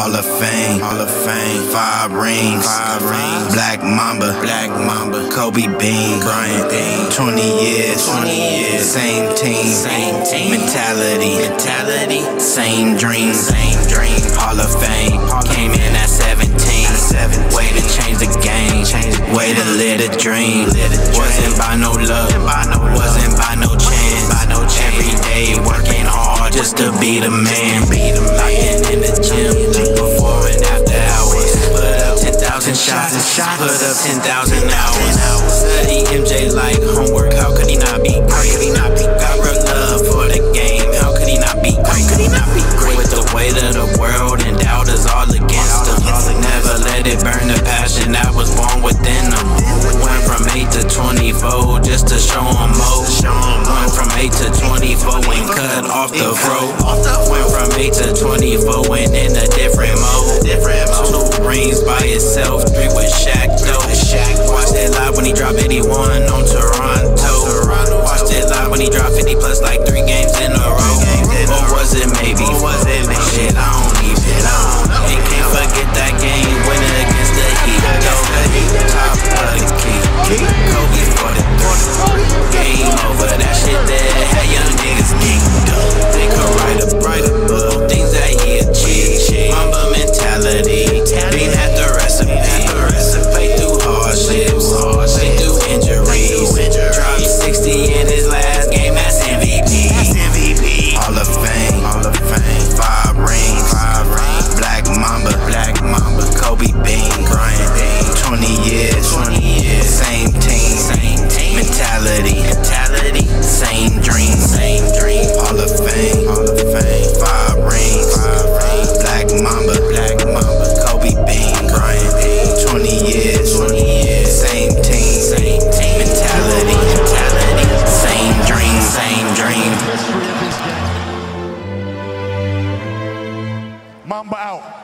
Hall of Fame, Hall of Fame, five rings, five rings. Black Mamba, Black Mamba, Kobe Bean, Bryant Bean, 20 years, 20 years, same team, same team, mentality, mentality, same dream, same dream. Hall of Fame, came in at 17, way to change the game, change, way to live a dream, wasn't by no love. be the man. Be the man in the gym before and after hours. Put up 10,000 shots and shots. Put up 10,000 hours. off the road. Went from 8 to 25. number out.